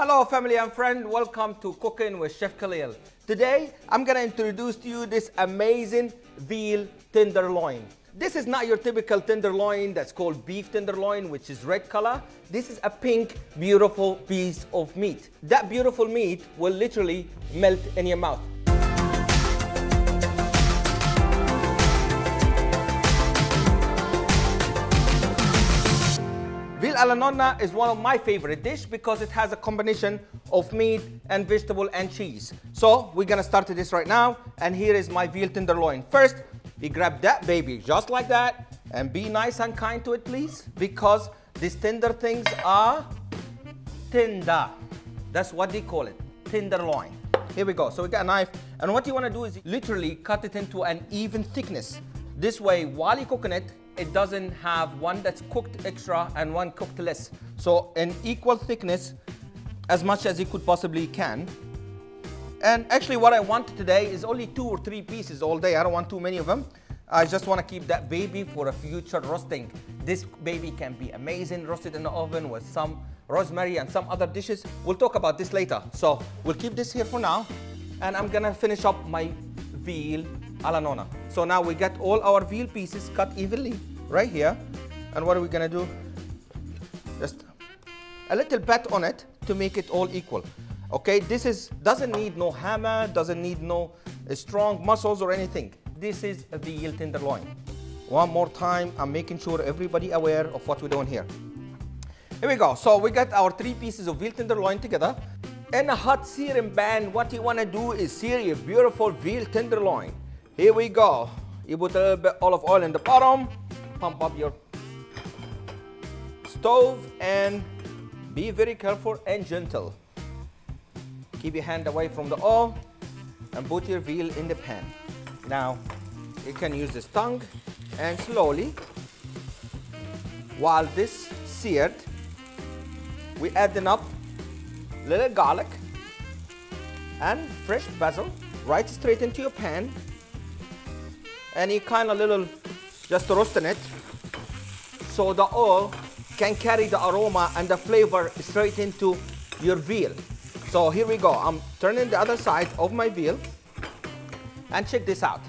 Hello family and friend, welcome to Cooking with Chef Khalil. Today, I'm gonna introduce to you this amazing veal tenderloin. This is not your typical tenderloin that's called beef tenderloin, which is red color. This is a pink, beautiful piece of meat. That beautiful meat will literally melt in your mouth. Veal alla nonna is one of my favorite dish because it has a combination of meat and vegetable and cheese. So we're gonna start this right now and here is my veal tenderloin. First, we grab that baby just like that and be nice and kind to it please because these tender things are tender. That's what they call it, tenderloin. Here we go, so we got a knife and what you wanna do is literally cut it into an even thickness. This way, while you're cooking it, it doesn't have one that's cooked extra and one cooked less. So an equal thickness as much as you could possibly can. And actually what I want today is only two or three pieces all day. I don't want too many of them. I just want to keep that baby for a future roasting. This baby can be amazing roasted in the oven with some rosemary and some other dishes. We'll talk about this later. So we'll keep this here for now. And I'm gonna finish up my veal alla nonna. So now we get all our veal pieces cut evenly right here. And what are we gonna do? Just a little pat on it to make it all equal. Okay, this is doesn't need no hammer, doesn't need no uh, strong muscles or anything. This is a veal tenderloin. One more time, I'm making sure everybody aware of what we're doing here. Here we go. So we got our three pieces of veal tenderloin together. In a hot searing pan, what you want to do is sear your beautiful veal tenderloin. Here we go. You put a little bit olive oil in the bottom, pump up your stove and be very careful and gentle. Keep your hand away from the oil and put your veal in the pan. Now, you can use this tongue and slowly, while this seared, we add up little garlic and fresh basil right straight into your pan and you kind of little just roasting it so the oil can carry the aroma and the flavor straight into your veal. So here we go. I'm turning the other side of my veal and check this out.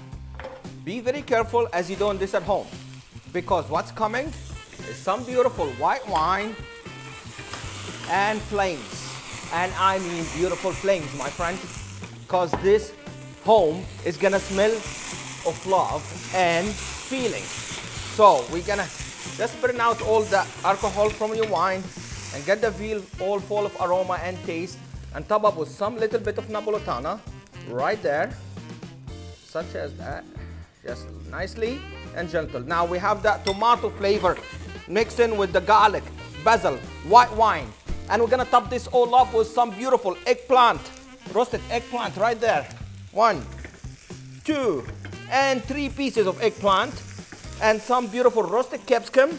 Be very careful as you're doing this at home because what's coming is some beautiful white wine and flames. And I mean beautiful flames, my friend, because this home is gonna smell of love and feeling. So we're gonna just burn out all the alcohol from your wine and get the veal all full of aroma and taste and top up with some little bit of napolitana right there, such as that, just nicely and gentle. Now we have that tomato flavor mixed in with the garlic, basil, white wine, and we're gonna top this all up with some beautiful eggplant, roasted eggplant right there. One, two, and three pieces of eggplant and some beautiful roasted capsicum.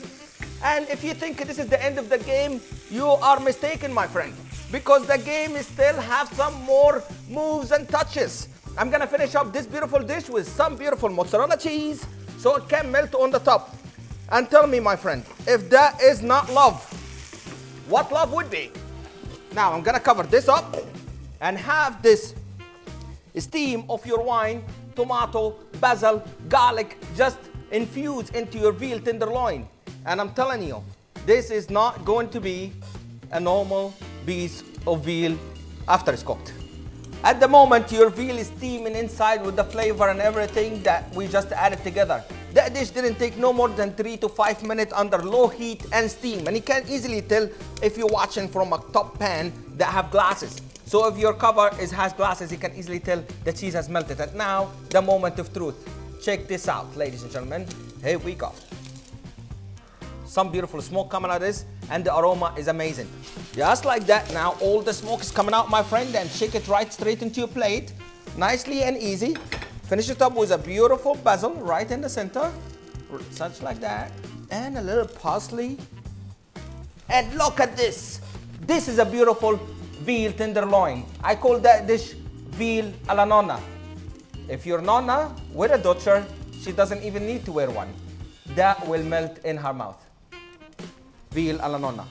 And if you think this is the end of the game, you are mistaken, my friend, because the game still have some more moves and touches. I'm gonna finish up this beautiful dish with some beautiful mozzarella cheese so it can melt on the top. And tell me, my friend, if that is not love, what love would be? Now I'm gonna cover this up and have this steam of your wine tomato, basil, garlic, just infuse into your veal tenderloin. And I'm telling you, this is not going to be a normal piece of veal after it's cooked. At the moment, your veal is steaming inside with the flavor and everything that we just added together. That dish didn't take no more than three to five minutes under low heat and steam. And you can easily tell if you're watching from a top pan that have glasses. So if your cover is, has glasses, you can easily tell the cheese has melted. And now, the moment of truth. Check this out, ladies and gentlemen. Here we go. Some beautiful smoke coming out of this, and the aroma is amazing. Just like that, now all the smoke is coming out, my friend, and shake it right straight into your plate. Nicely and easy. Finish it up with a beautiful basil right in the center, such like that. And a little parsley. And look at this. This is a beautiful veal tenderloin. I call that dish veal alla nonna. If your nonna with a daughter, she doesn't even need to wear one. That will melt in her mouth. Veal alla nonna.